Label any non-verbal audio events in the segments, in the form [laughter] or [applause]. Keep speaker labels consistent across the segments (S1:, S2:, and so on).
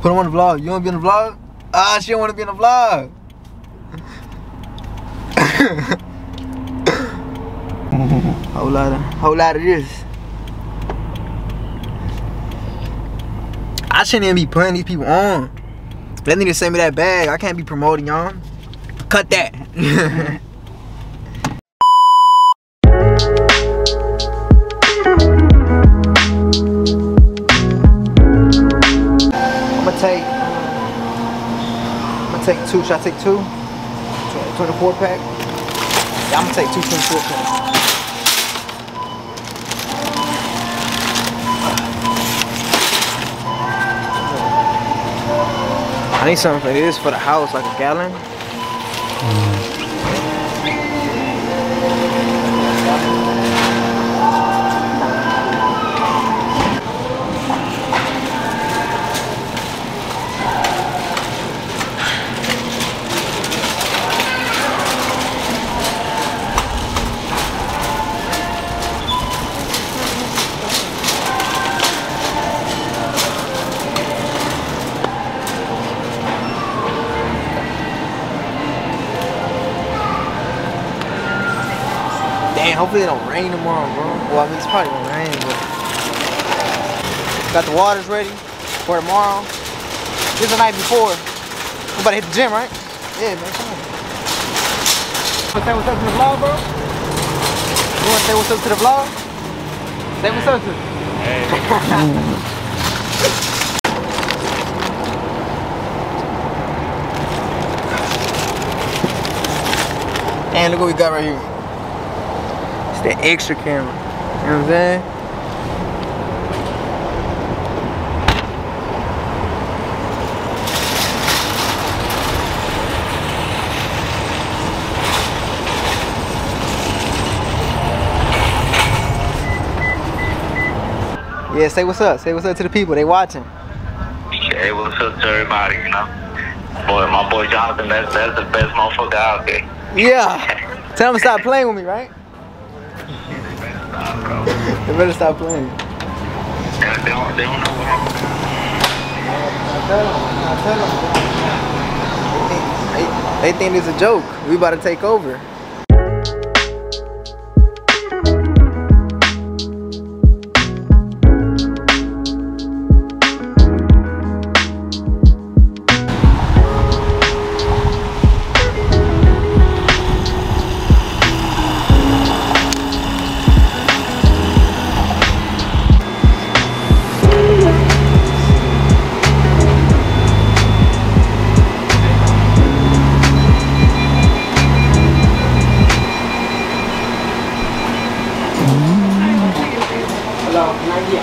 S1: Put him on the vlog. You wanna be in the vlog? Ah, she don't wanna be in the vlog. [coughs] whole lot of whole lot of this. I shouldn't even be putting these people on. They need to send me that bag. I can't be promoting y'all. Cut that. [laughs] take two. Should I take two? 24 pack. Yeah, I'm gonna take two 24 pack. I need something for this for the house, like a gallon. Mm. Dang, hopefully it don't rain tomorrow, bro. Well, I mean, it's probably gonna rain, but. Got the waters ready for tomorrow. This is the night before. We about to hit the gym, right? Yeah, man, come on. Wanna say what's up to the vlog, bro? You wanna say what's up to the vlog? Say what's up to it. [laughs] And look what we got right here. It's the extra camera. You know what I'm saying? Yeah, say what's up. Say what's up to the people. They watching.
S2: Hey, what's up to everybody, you know? Boy, my boy Jonathan, that's, that's the best motherfucker out there.
S1: Yeah. Tell them to stop playing with me, right?
S2: Nah.
S1: They better stop playing.
S2: They, they, don't, they don't know what I'm
S1: They, they think it's a joke. We about to take over.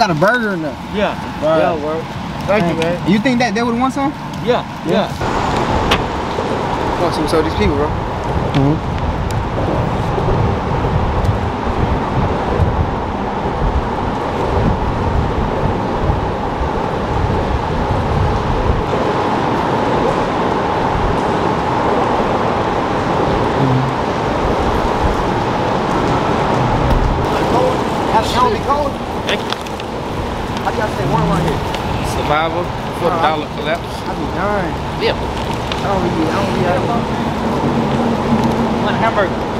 S1: got a burger in there.
S3: Yeah.
S1: Right.
S3: Yeah, bro. Thank you, man.
S1: You think that they would want some?
S3: Yeah, yeah.
S1: Come on, see what's up with these people, bro. Mm-hmm.
S3: For oh, the dollar collapse.
S1: I be done.
S3: Yeah.
S1: I don't really, I don't really. One hamburger.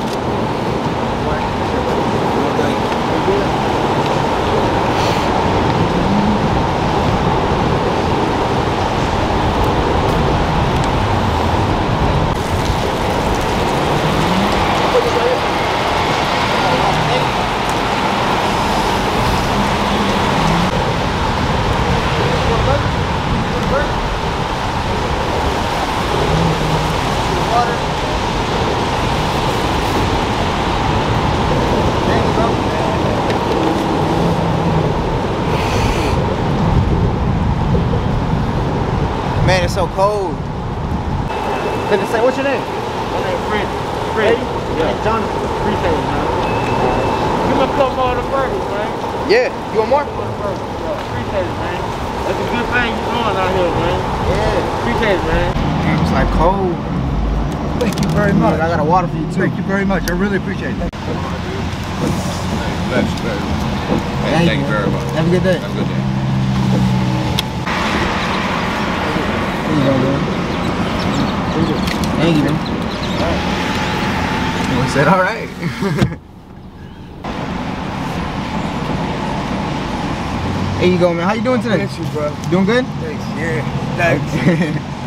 S1: Man, it's so cold. Let me say, what's your name?
S3: My name Fred. Fred.
S1: Yeah. Jonathan.
S3: Appreciate it, man. Give me a couple more of the burgers, man.
S1: Yeah, you want more?
S3: Couple more of the burgers. Yeah, appreciate it, man. That's a good thing you're doing out here, man.
S1: Yeah.
S3: Appreciate it, man.
S1: Damn, it's like cold.
S4: Thank you very
S1: Look,
S4: much.
S1: I got a water for you too.
S4: Thank you very much. I really appreciate it.
S5: Bless you very much. Hey,
S1: Thank
S5: thank
S1: you.
S5: you very much.
S1: Have a good day.
S5: Have a good day.
S1: There you go, man. Thank you, man. [laughs] We said all right. There you go, man. How you doing today?
S4: You, bro.
S1: Doing good?
S4: Thanks. Yeah. Thanks. [laughs]